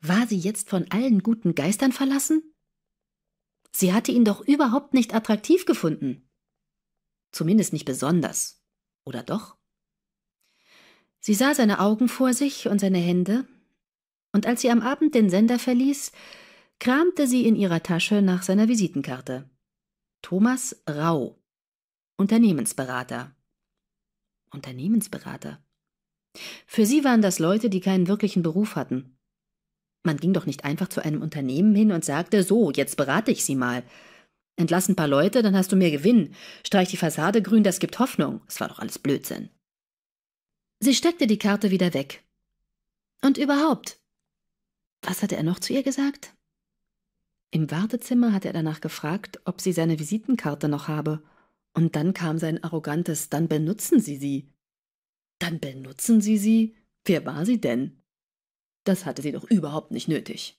War sie jetzt von allen guten Geistern verlassen? Sie hatte ihn doch überhaupt nicht attraktiv gefunden. Zumindest nicht besonders. Oder doch? Sie sah seine Augen vor sich und seine Hände, und als sie am Abend den Sender verließ, kramte sie in ihrer Tasche nach seiner Visitenkarte. Thomas Rau, Unternehmensberater. Unternehmensberater. Für sie waren das Leute, die keinen wirklichen Beruf hatten. Man ging doch nicht einfach zu einem Unternehmen hin und sagte, so, jetzt berate ich Sie mal. Entlass ein paar Leute, dann hast du mehr Gewinn. Streich die Fassade grün, das gibt Hoffnung. Es war doch alles Blödsinn. Sie steckte die Karte wieder weg. Und überhaupt, was hatte er noch zu ihr gesagt? Im Wartezimmer hatte er danach gefragt, ob sie seine Visitenkarte noch habe. Und dann kam sein arrogantes, dann benutzen Sie sie. Dann benutzen Sie sie? Wer war sie denn? Das hatte sie doch überhaupt nicht nötig.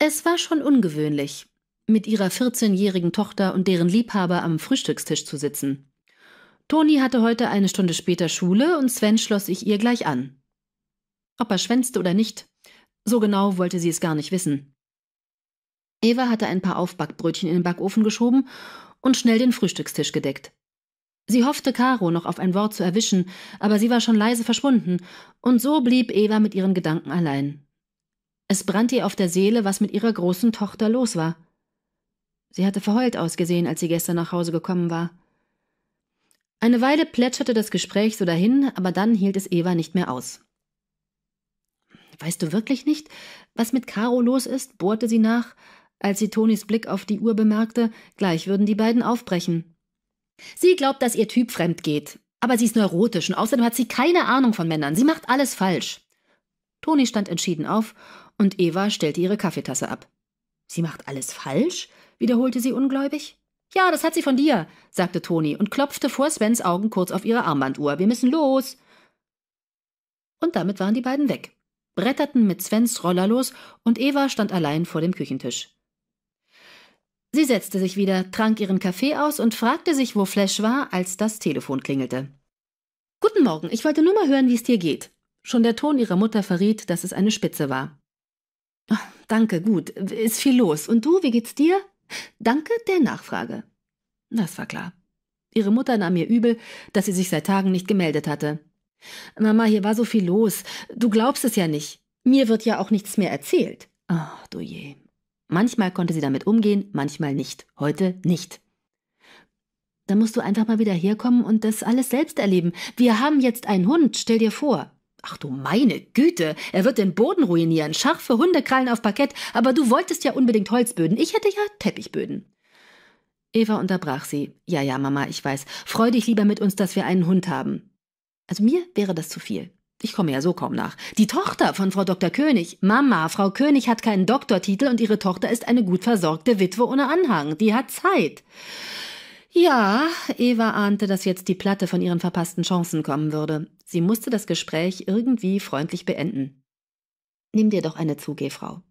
Es war schon ungewöhnlich, mit ihrer 14-jährigen Tochter und deren Liebhaber am Frühstückstisch zu sitzen. Toni hatte heute eine Stunde später Schule und Sven schloss sich ihr gleich an. Ob er schwänzte oder nicht, so genau wollte sie es gar nicht wissen. Eva hatte ein paar Aufbackbrötchen in den Backofen geschoben und schnell den Frühstückstisch gedeckt. Sie hoffte, Caro noch auf ein Wort zu erwischen, aber sie war schon leise verschwunden, und so blieb Eva mit ihren Gedanken allein. Es brannte ihr auf der Seele, was mit ihrer großen Tochter los war. Sie hatte verheult ausgesehen, als sie gestern nach Hause gekommen war. Eine Weile plätscherte das Gespräch so dahin, aber dann hielt es Eva nicht mehr aus. Weißt du wirklich nicht, was mit Caro los ist? bohrte sie nach, als sie Tonis Blick auf die Uhr bemerkte, gleich würden die beiden aufbrechen. Sie glaubt, dass ihr Typ fremd geht. Aber sie ist neurotisch und außerdem hat sie keine Ahnung von Männern. Sie macht alles falsch. Toni stand entschieden auf und Eva stellte ihre Kaffeetasse ab. Sie macht alles falsch? wiederholte sie ungläubig. Ja, das hat sie von dir, sagte Toni und klopfte vor Svens Augen kurz auf ihre Armbanduhr. Wir müssen los. Und damit waren die beiden weg, bretterten mit Svens Roller los und Eva stand allein vor dem Küchentisch. Sie setzte sich wieder, trank ihren Kaffee aus und fragte sich, wo Flash war, als das Telefon klingelte. Guten Morgen, ich wollte nur mal hören, wie es dir geht. Schon der Ton ihrer Mutter verriet, dass es eine Spitze war. Ach, danke, gut. Ist viel los. Und du, wie geht's dir? Danke der Nachfrage. Das war klar. Ihre Mutter nahm ihr übel, dass sie sich seit Tagen nicht gemeldet hatte. Mama, hier war so viel los. Du glaubst es ja nicht. Mir wird ja auch nichts mehr erzählt. Ach, du je. Manchmal konnte sie damit umgehen, manchmal nicht. Heute nicht. Da musst du einfach mal wieder herkommen und das alles selbst erleben. Wir haben jetzt einen Hund, stell dir vor. Ach du meine Güte, er wird den Boden ruinieren, scharfe Hundekrallen auf Parkett, aber du wolltest ja unbedingt Holzböden, ich hätte ja Teppichböden. Eva unterbrach sie. Ja, ja, Mama, ich weiß. Freu dich lieber mit uns, dass wir einen Hund haben. Also mir wäre das zu viel. Ich komme ja so kaum nach. Die Tochter von Frau Dr. König. Mama, Frau König hat keinen Doktortitel und ihre Tochter ist eine gut versorgte Witwe ohne Anhang. Die hat Zeit. Ja, Eva ahnte, dass jetzt die Platte von ihren verpassten Chancen kommen würde. Sie musste das Gespräch irgendwie freundlich beenden. Nimm dir doch eine zu, Gehfrau.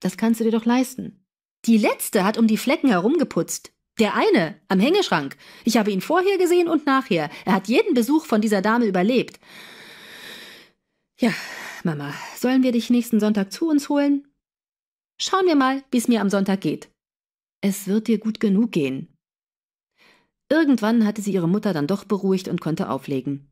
Das kannst du dir doch leisten. Die letzte hat um die Flecken herumgeputzt. Der eine, am Hängeschrank. Ich habe ihn vorher gesehen und nachher. Er hat jeden Besuch von dieser Dame überlebt. Ja, Mama, sollen wir dich nächsten Sonntag zu uns holen? Schauen wir mal, wie es mir am Sonntag geht. Es wird dir gut genug gehen. Irgendwann hatte sie ihre Mutter dann doch beruhigt und konnte auflegen.